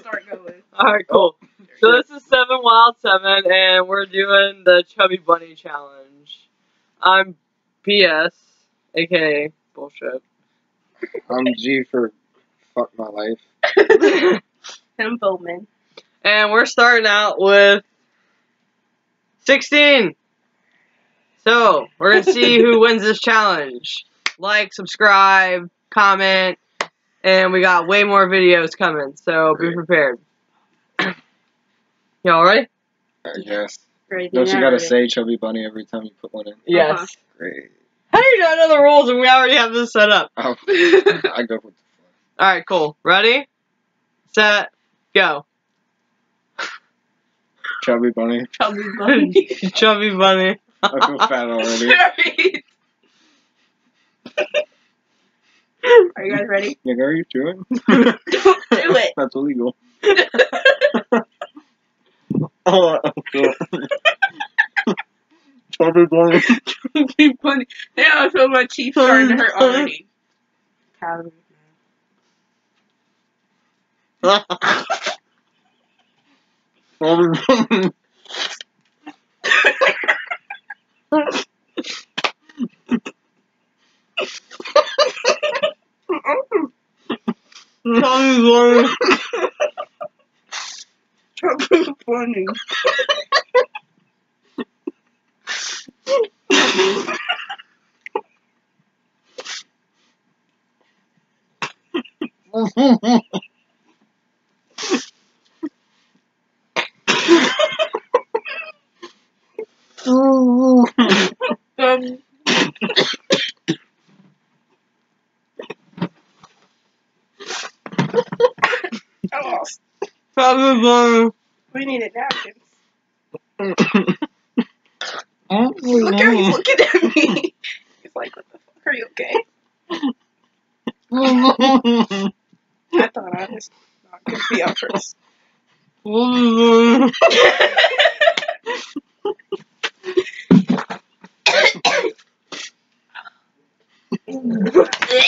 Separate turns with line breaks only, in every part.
start going.
Alright, cool. So this is Seven Wild Seven, and we're doing the Chubby Bunny Challenge. I'm BS, aka bullshit.
I'm G for fuck my life.
Tim Bowman.
And we're starting out with 16. So, we're gonna see who wins this challenge. Like, subscribe, comment, and we got way more videos coming, so be prepared. Y'all ready?
Uh, I guess.
Great.
Don't you gotta
right.
say chubby bunny every time you put one in? Uh-huh.
Yes.
Great.
How do you not know the rules and we already have this set up?
Oh, I go with the
Alright, cool. Ready? Set, go.
chubby bunny.
Chubby bunny.
Chubby bunny.
I feel fat already.
Right. Are you guys ready?
Like, are you doing?
Don't do it.
That's illegal. oh, chubby bunny.
Chubby bunny. Now I feel my teeth starting to hurt already. Calories.
Chubby bunny.
Chubby bunny.
Chubby bunny. Um, I lost.
Chubby bunny.
We needed napkins. Look how he's looking at me. He's like, what the fuck? Are you okay? I thought I was not going to be up first.
Chubby bunny.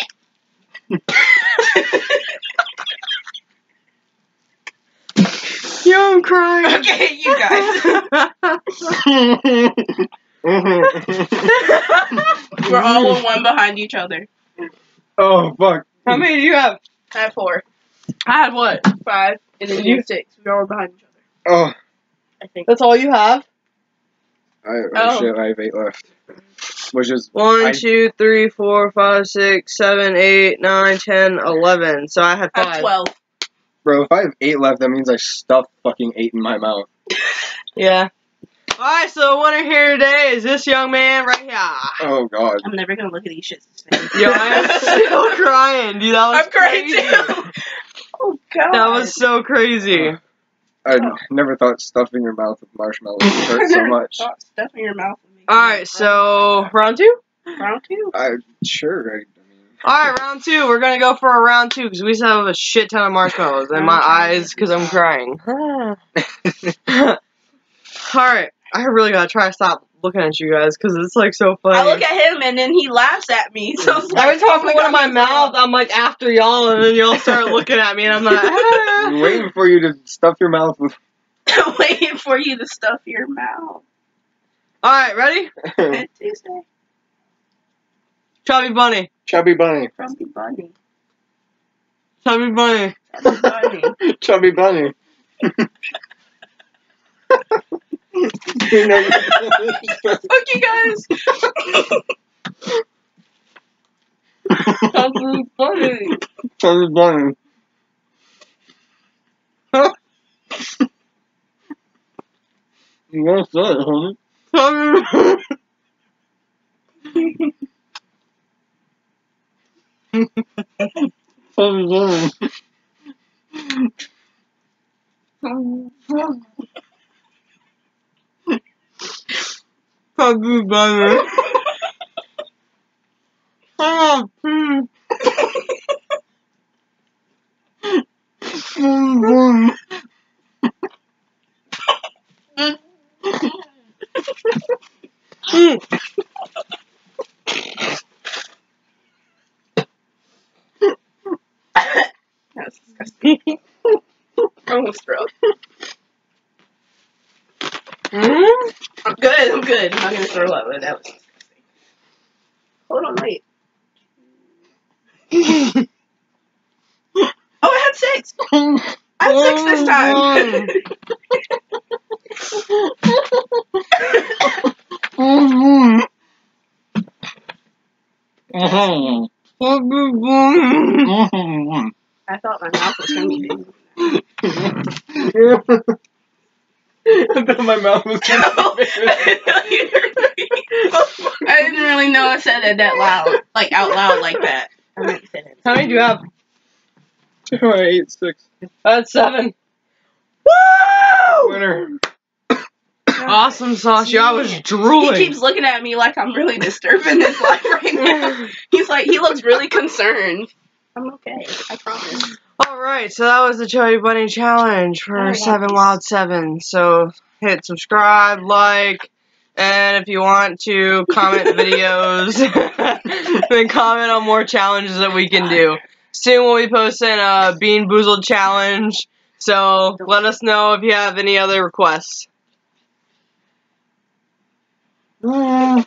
Yo, I'm
okay, you guys. We're all in one behind each other.
oh fuck.
How many do you have?
I have four,
I had what?
five, and then
You-
you six. We're all behind each other.
Oh,
I think.
That's all you have?
I, oh,
Oh.
shit. I have eight left. Which is
One,
I-
two, three, four, five, six, seven, eight, nine, ten, eleven. So I had
I have twelve.
Bro. If I have eight left, that means I stuffed fucking eight in my mouth.
Yeah. Alright, so the winner here today is this young man right here.
Oh god.
I'm never gonna look at these shits. the same.
Yo, I am still crying, dude. That was
I'm crying
crazy.
too. Oh god.
That was so crazy.
Uh, I
Oh.
never thought stuffing your mouth with marshmallows would hurt so much.
Thought stuff your mouth. would make you
Alright, so round two?
round two.
I sure. I, I mean,
Alright, round two. We're gonna go for a round two because we still have a shit ton of marshmallows in my eyes because I'm crying. Alright, I really gotta try to stop looking at you guys because it's like so funny.
I look at him and then he laughs at me. So it's like,
Every time I
oh
put one in my
God,
mouth, I'm like after y'all, and then y'all start looking at me, and I'm like, ah.
Waiting for you to stuff your mouth with.
Waiting for you to stuff your mouth.
Alright, ready?
Tuesday,
Chubby Bunny.
Chubby bunny.
Grumpy Bunny.
Chubby Bunny.
Grumpy Bunny.
Chubby bunny. You
okay, guys.
Chubby Bunny.
Chubby bunny. You gotta say it, homie.
Chubby Bunny.
Chubby Bunny.
Oh, please. Mm.
That's disgusting. almost.
Mm?
I'm good. I'm good. I'm not gonna throw up. But that was. disgusting. Hold on, wait. Oh, I had six. I had six this time. I thought my mouth was gonna be.
I thought my mouth was gonna be
I didn't really know I said it that loud, like out loud like that. I meant to say it.
How many do you have?
I ate six.
That's seven. Woo!
Winner.
Awesome sauce. I was drooling.
He keeps looking at me like I'm really disturbing his life right now. He's like, he looks really concerned. I'm okay. I promise.
Alright, so that was the Chubby Bunny Challenge for
Oh, wow.
7 Wild 7. So hit subscribe, like, and if you want to comment videos, then comment on more challenges that we can do. Soon we'll be posting a Bean Boozled Challenge, so let us know if you have any other requests. Mm.